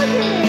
Oye.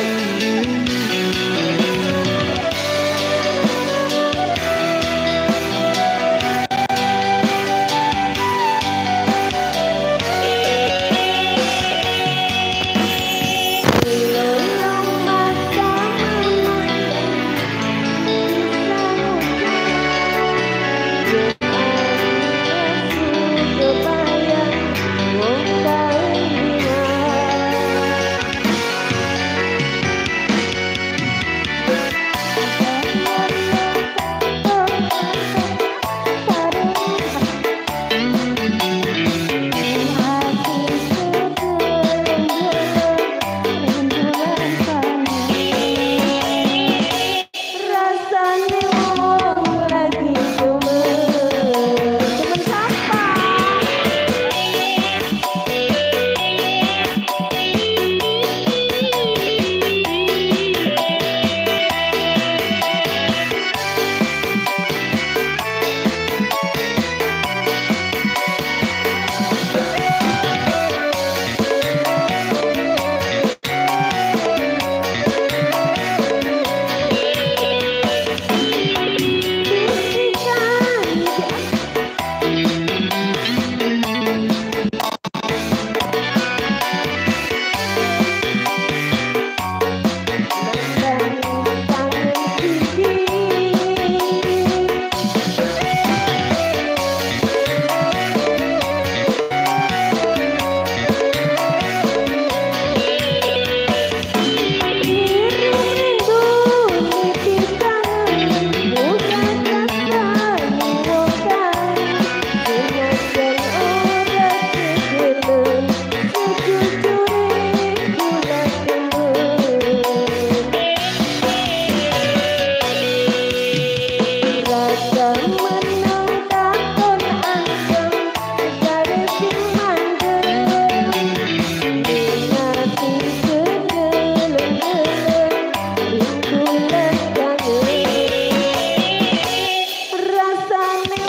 Bye.